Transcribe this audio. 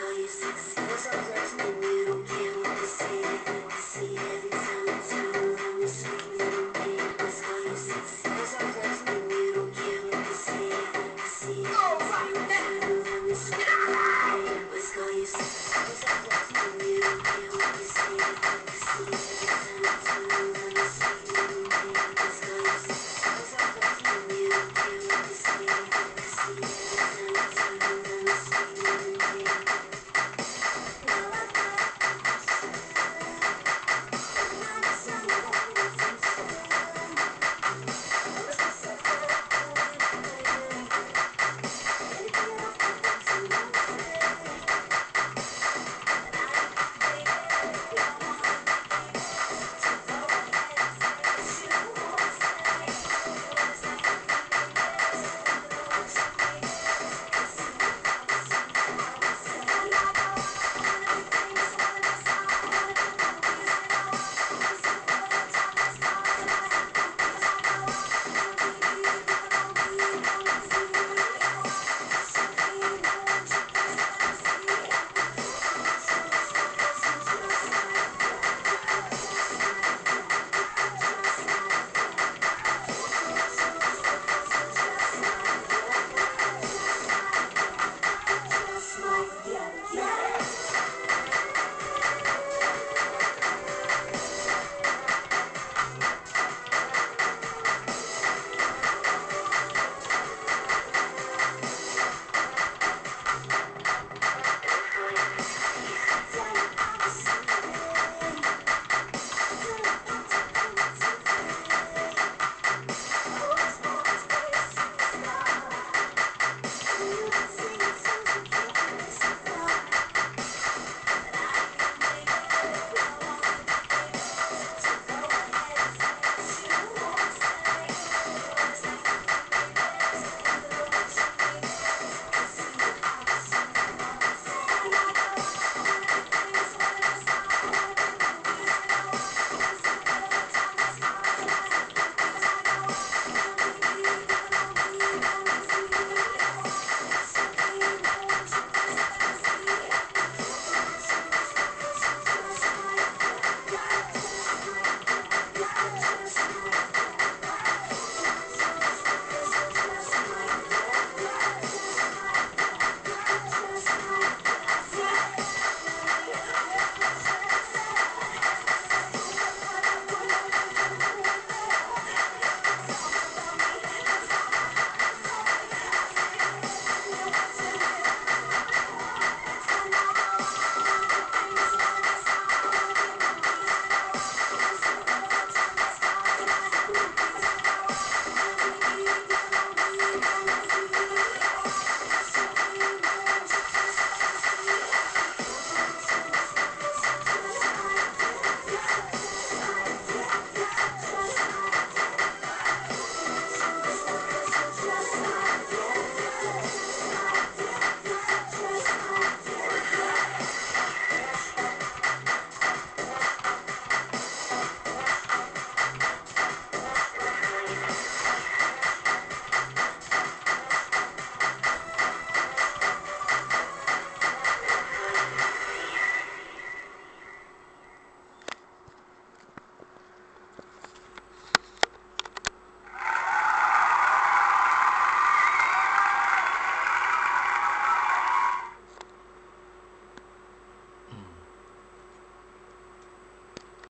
call you sexy. What's up, sexy?